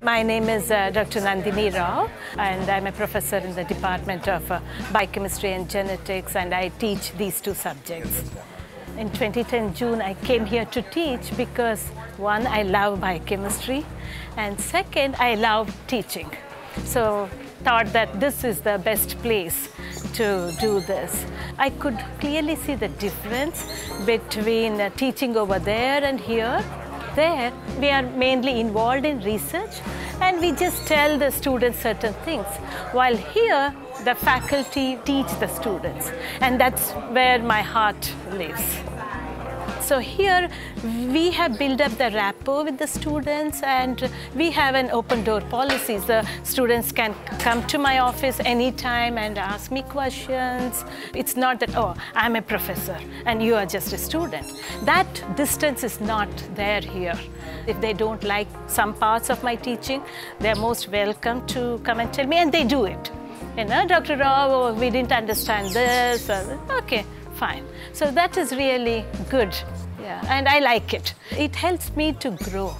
My name is uh, Dr. Nandini Rao, and I'm a professor in the Department of uh, Biochemistry and Genetics, and I teach these two subjects. In 2010 June, I came here to teach because one, I love biochemistry, and second, I love teaching. So thought that this is the best place to do this. I could clearly see the difference between uh, teaching over there and here. There, we are mainly involved in research and we just tell the students certain things. While here, the faculty teach the students, and that's where my heart lives. So here we have built up the rapport with the students and we have an open door policy. The students can come to my office anytime and ask me questions. It's not that, oh, I'm a professor and you are just a student. That distance is not there here. If they don't like some parts of my teaching, they're most welcome to come and tell me and they do it. You know, Dr. Rao, oh, we didn't understand this. Okay, fine. So that is really good. Yeah, and I like it. It helps me to grow.